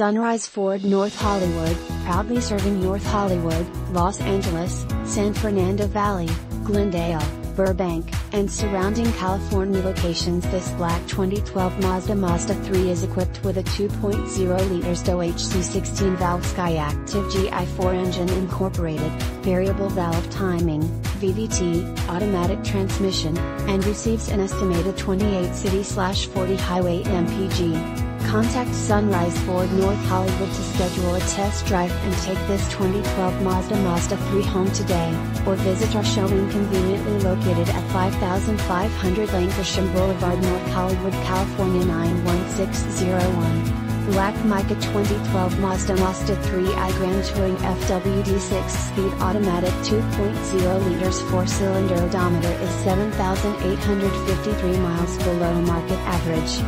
Sunrise Ford North Hollywood, proudly serving North Hollywood, Los Angeles, San Fernando Valley, Glendale, Burbank, and surrounding California locations this black 2012 Mazda Mazda 3 is equipped with a 2.0 liters OHC 16 valve Skyactiv GI4 engine incorporated, variable valve timing, VVT, automatic transmission, and receives an estimated 28 city/40 highway MPG. Contact Sunrise Ford North Hollywood to schedule a test drive and take this 2012 Mazda Mazda 3 home today, or visit our showroom conveniently located at 5500 Lankershim Boulevard, North Hollywood, California 91601. Black Mica 2012 Mazda Mazda 3i Grand Touring FWD 6-speed automatic 2.0 liters 4-cylinder odometer is 7,853 miles below market average.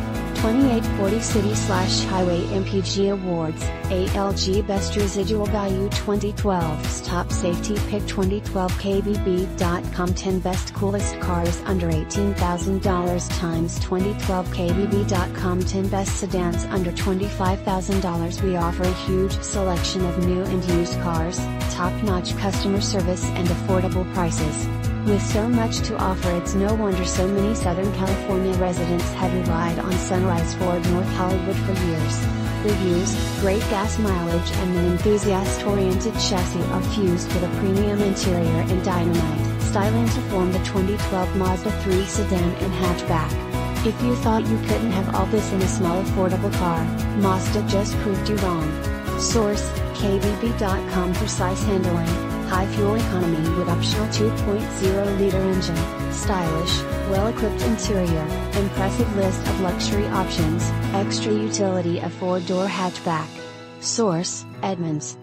2840 City Slash Highway MPG Awards, ALG Best Residual Value 2012's Top Safety Pick 2012 KBB.com 10 Best Coolest Cars Under $18,000 times 2012 KBB.com 10 Best Sedans Under $25,000 We offer a huge selection of new and used cars, top-notch customer service and affordable prices. With so much to offer it's no wonder so many Southern California residents have relied on Sunrise Ford North Hollywood for years. Reviews, great gas mileage and an enthusiast-oriented chassis are fused with a premium interior and dynamite styling to form the 2012 Mazda 3 sedan and hatchback. If you thought you couldn't have all this in a small affordable car, Mazda just proved you wrong. Source, KBB.com Precise handling, high fuel economy with optional 2.0 liter engine, stylish, well-equipped interior, impressive list of luxury options, extra utility of 4-door hatchback. Source, Edmunds.